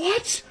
What?